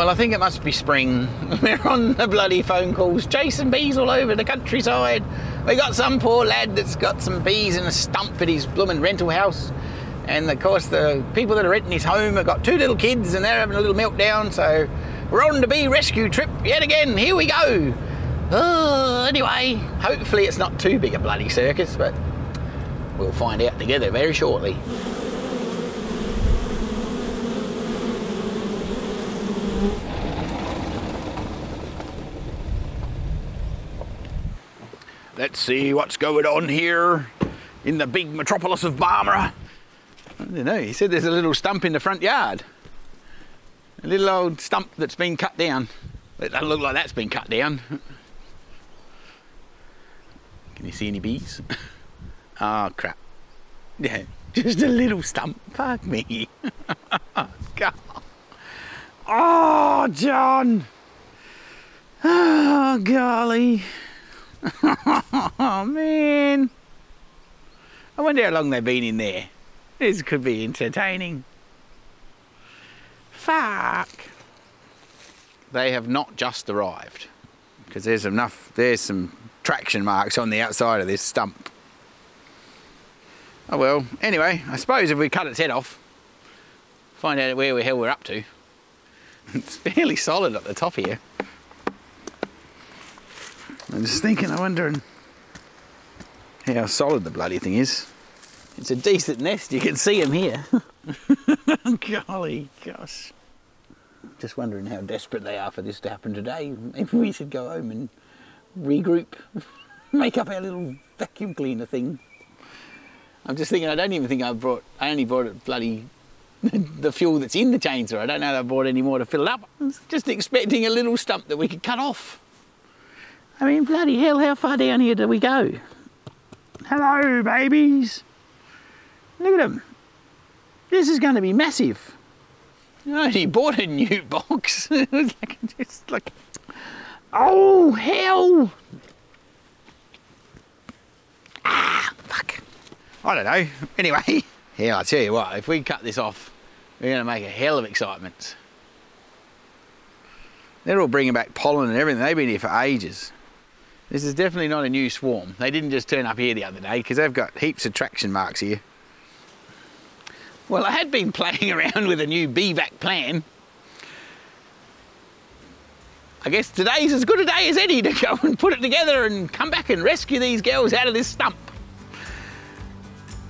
well, I think it must be spring. We're on the bloody phone calls, chasing bees all over the countryside. We got some poor lad that's got some bees in a stump at his blooming rental house. And of course, the people that are renting his home have got two little kids and they're having a little meltdown. So we're on the bee rescue trip yet again. Here we go. Oh, anyway, hopefully it's not too big a bloody circus, but we'll find out together very shortly. Let's see what's going on here in the big metropolis of Barmera. I don't know, he said there's a little stump in the front yard. A little old stump that's been cut down. It doesn't look like that's been cut down. Can you see any bees? oh crap. Yeah, just a little stump. Fuck me. God. Oh, John. Oh, golly. oh, man. I wonder how long they've been in there. This could be entertaining. Fuck. They have not just arrived because there's enough, there's some traction marks on the outside of this stump. Oh well, anyway, I suppose if we cut its head off, find out where the hell we're up to. It's fairly solid at the top here. I'm just thinking, I'm wondering how solid the bloody thing is. It's a decent nest, you can see them here. Golly gosh. Just wondering how desperate they are for this to happen today. Maybe we should go home and regroup, make up our little vacuum cleaner thing. I'm just thinking, I don't even think I brought, I only brought it bloody the fuel that's in the chainsaw. I don't know that I bought any more to fill it up. I was just expecting a little stump that we could cut off. I mean, bloody hell, how far down here do we go? Hello, babies. Look at them. This is going to be massive. I only bought a new box. like, just like, oh, hell. Ah, fuck. I don't know. Anyway, yeah, I tell you what, if we cut this off, we're going to make a hell of excitement. They're all bringing back pollen and everything. They've been here for ages. This is definitely not a new swarm. They didn't just turn up here the other day because they've got heaps of traction marks here. Well, I had been playing around with a new BVAC plan. I guess today's as good a day as any to go and put it together and come back and rescue these girls out of this stump.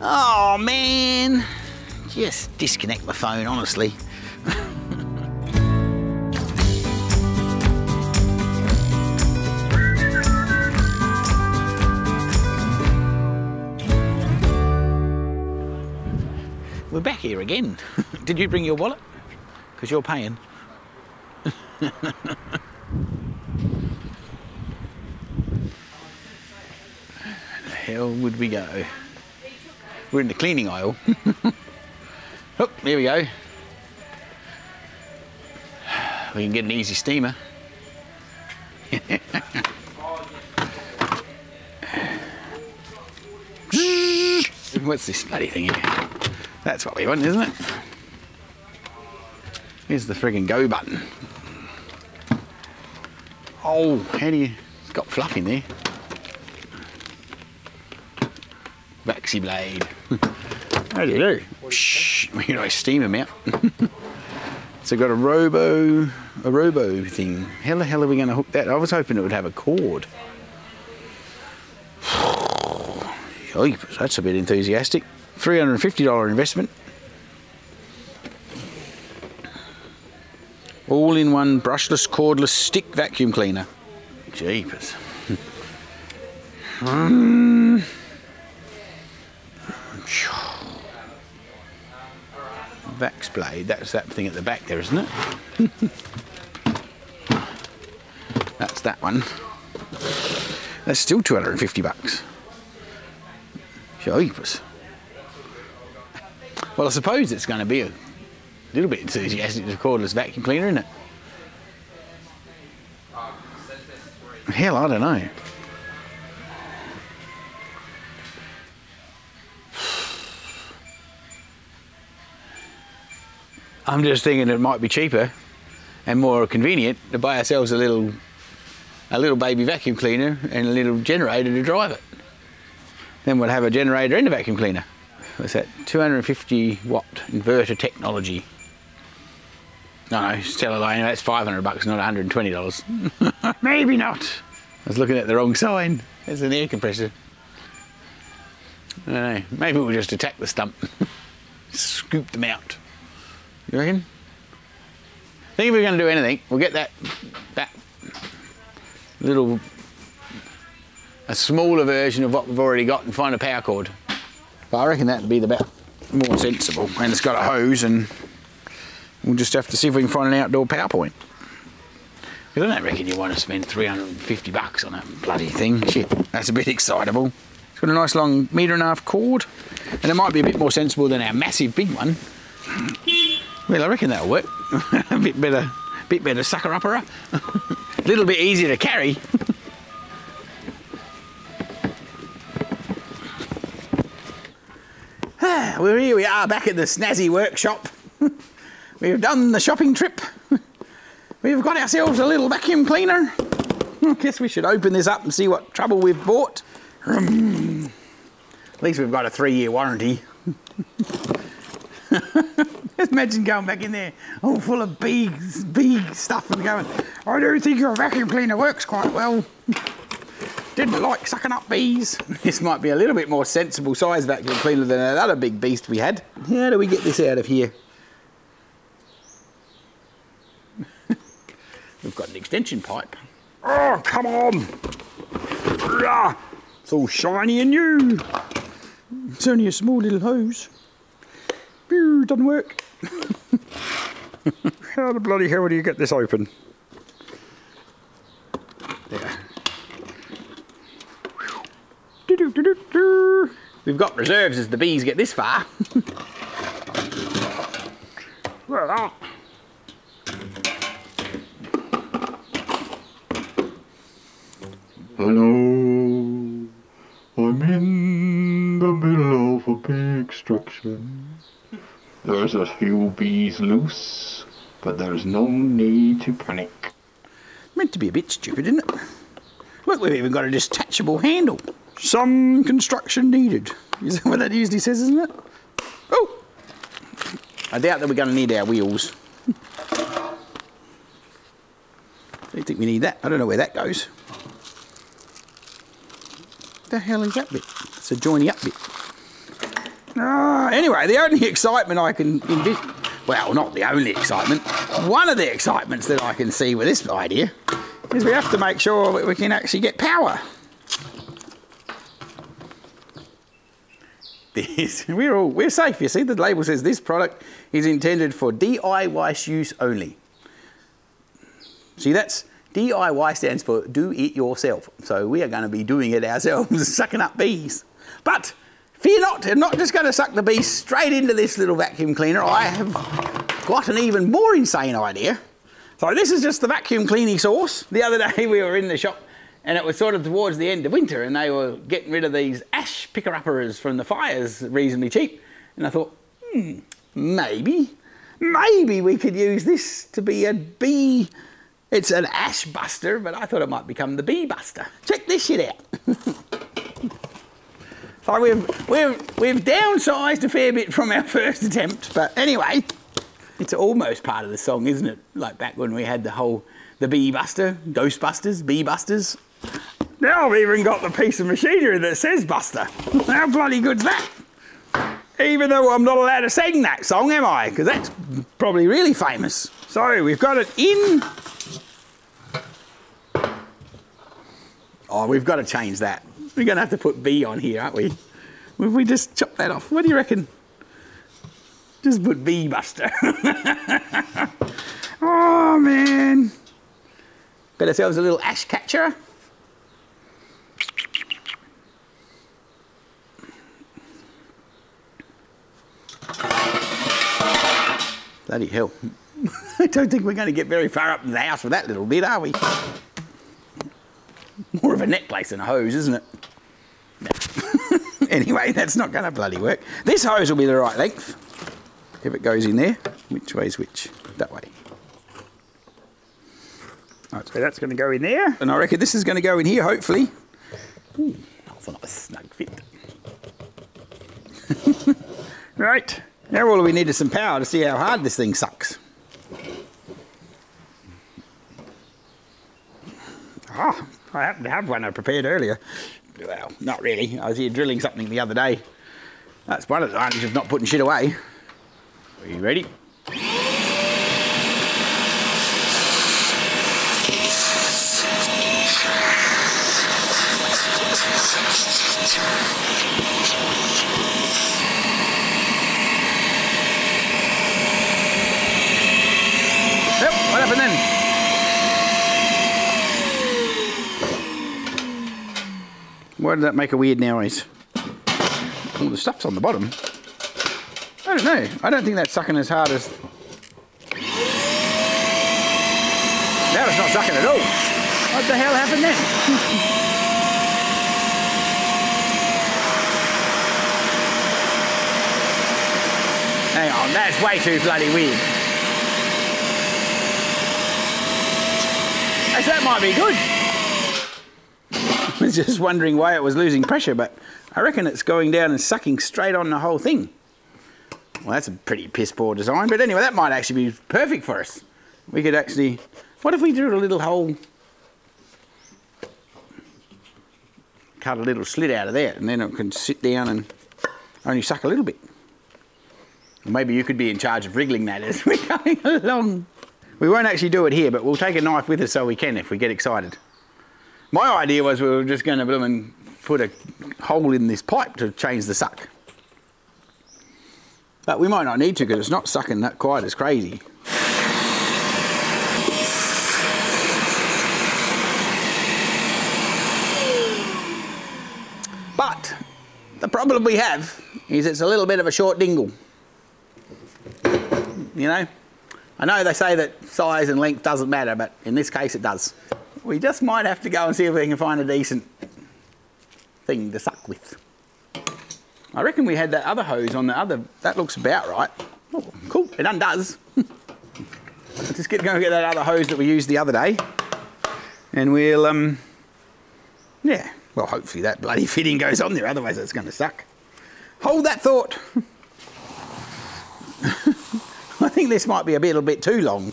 Oh man, just disconnect my phone, honestly. We're back here again. Did you bring your wallet? Because you're paying. hell would we go? We're in the cleaning aisle. oh, here we go. We can get an easy steamer. What's this bloody thing here? That's what we want, isn't it? Here's the friggin' go button. Oh, how do you... It's got fluff in there. Waxy blade. how do you do? Shh, you know, steam them out. so got a robo, a robo thing. How the hell are we going to hook that? I was hoping it would have a cord. That's a bit enthusiastic. $350 investment. All in one brushless cordless stick vacuum cleaner. Jeepers. mm. Vax blade, that's that thing at the back there, isn't it? that's that one. That's still 250 bucks. Jeepers. Well, I suppose it's going to be a little bit enthusiastic to cordless vacuum cleaner, isn't it? Hell, I don't know. I'm just thinking it might be cheaper and more convenient to buy ourselves a little a little baby vacuum cleaner and a little generator to drive it. Then we'll have a generator and a vacuum cleaner. What's that? 250 watt inverter technology. No, no, Stellalane, that's 500 bucks, not 120 dollars. Maybe not. I was looking at the wrong sign. There's an air compressor. I don't know. Maybe we'll just attack the stump. Scoop them out. You reckon? I think if we're going to do anything, we'll get that that little a smaller version of what we've already got and find a power cord. But I reckon that'd be the about more sensible. And it's got a hose and we'll just have to see if we can find an outdoor power point. I don't reckon you want to spend 350 bucks on a bloody thing. Shit, that's a bit excitable. It's got a nice long metre and a half cord. And it might be a bit more sensible than our massive big one. Well, I reckon that'll work. a bit better, bit better sucker upper. a little bit easier to carry. Well, here we are back at the snazzy workshop. We've done the shopping trip. We've got ourselves a little vacuum cleaner. I guess we should open this up and see what trouble we've bought. At least we've got a three year warranty. Just imagine going back in there, all full of big, big stuff and going, I don't think your vacuum cleaner works quite well. Didn't like sucking up bees. This might be a little bit more sensible size vacuum cleaner than that other big beast we had. How do we get this out of here? We've got an extension pipe. Oh, come on! It's all shiny and new. It's only a small little hose. Doesn't work. How the bloody hell do you get this open? There. We've got reserves as the bees get this far. Hello, I'm in the middle of a big structure. There's a few bees loose, but there's no need to panic. Meant to be a bit stupid, isn't it? Look, we've even got a detachable handle. Some construction needed. Is that what that usually says, isn't it? Oh! I doubt that we're going to need our wheels. Don't think we need that. I don't know where that goes. the hell is that bit? It's a joiny up bit. Ah, anyway, the only excitement I can envision, well, not the only excitement, one of the excitements that I can see with this idea is we have to make sure that we can actually get power. This, we're all we're safe. You see, the label says this product is intended for DIY use only. See, that's DIY stands for do it yourself. So we are going to be doing it ourselves, sucking up bees. But fear not, I'm not just going to suck the bees straight into this little vacuum cleaner. I have got an even more insane idea. So this is just the vacuum cleaning sauce. The other day we were in the shop and it was sort of towards the end of winter and they were getting rid of these ash picker-uppers from the fires reasonably cheap. And I thought, hmm, maybe, maybe we could use this to be a bee it's an ash buster, but I thought it might become the bee buster. Check this shit out. so we've, we've, we've downsized a fair bit from our first attempt, but anyway, it's almost part of the song, isn't it? Like back when we had the whole, the bee buster, Ghostbusters, bee busters. Now I've even got the piece of machinery that says Buster. How bloody good's that? Even though I'm not allowed to sing that song, am I? Because that's probably really famous. So we've got it in Oh, we've got to change that. We're going to have to put B on here, aren't we? If we just chop that off, what do you reckon? Just put B Buster. oh, man. Got ourselves a little ash catcher. Bloody hell. I don't think we're going to get very far up in the house with that little bit, are we? More of a necklace than a hose, isn't it? No. anyway, that's not going to bloody work. This hose will be the right length if it goes in there. Which way is which? That way. That's where that's going to go in there. And I reckon this is going to go in here, hopefully. Ooh, that's a nice snug fit. right, now all we need is some power to see how hard this thing sucks. Ah, I happen to have one I prepared earlier. Well, not really. I was here drilling something the other day. That's one advantage of not putting shit away. Are you ready? Then? Why did that make a weird noise? All the stuff's on the bottom. I don't know. I don't think that's sucking as hard as. Now it's not sucking at all. What the hell happened then? Hang on, that's way too bloody weird. That might be good. I was just wondering why it was losing pressure, but I reckon it's going down and sucking straight on the whole thing. Well, that's a pretty piss poor design, but anyway, that might actually be perfect for us. We could actually, what if we drew a little hole, cut a little slit out of there, and then it can sit down and only suck a little bit. Maybe you could be in charge of wriggling that as we're going along. We won't actually do it here, but we'll take a knife with us so we can if we get excited. My idea was we were just going to put a hole in this pipe to change the suck. But we might not need to because it's not sucking that quite as crazy. But the problem we have is it's a little bit of a short dingle. You know? I know they say that size and length doesn't matter, but in this case it does. We just might have to go and see if we can find a decent thing to suck with. I reckon we had that other hose on the other. That looks about right. Oh, cool. It undoes. Let's just get go and get that other hose that we used the other day, and we'll um. Yeah. Well, hopefully that bloody fitting goes on there. Otherwise, it's going to suck. Hold that thought. I think this might be a little bit too long.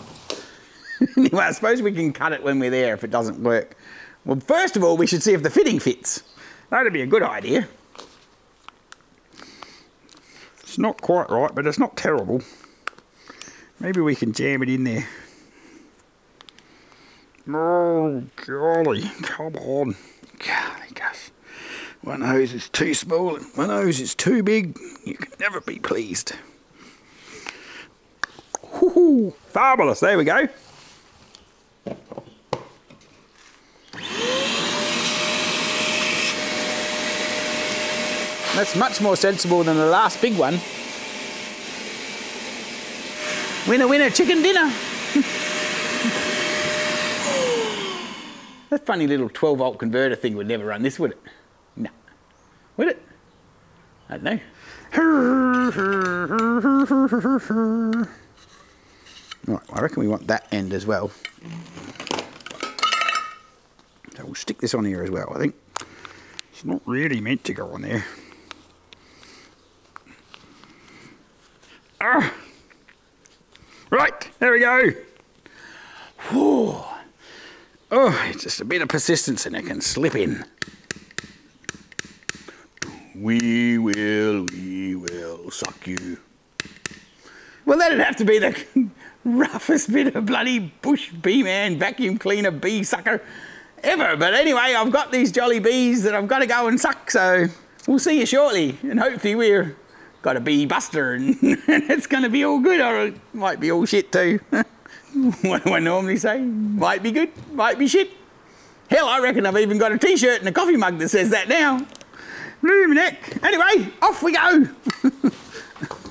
anyway, I suppose we can cut it when we're there if it doesn't work. Well, first of all, we should see if the fitting fits. That'd be a good idea. It's not quite right, but it's not terrible. Maybe we can jam it in there. Oh, golly, come on. Golly gosh. One hose is too small and one hose is too big. You can never be pleased. Fabulous, there we go. That's much more sensible than the last big one. Winner, winner, chicken dinner. that funny little 12 volt converter thing would never run this, would it? No. Would it? I don't know. Right, I reckon we want that end as well. So we'll stick this on here as well, I think. It's not really meant to go on there. Ah. Right, there we go. Whew. Oh, it's just a bit of persistence and it can slip in. We will, we will suck you. Well, that'd have to be the roughest bit of bloody bush bee man vacuum cleaner bee sucker ever. But anyway, I've got these jolly bees that I've got to go and suck, so we'll see you shortly. And hopefully we're got a bee buster and, and it's going to be all good, or it might be all shit too. what do I normally say? Might be good, might be shit. Hell, I reckon I've even got a t-shirt and a coffee mug that says that now. Blue neck. Anyway, off we go.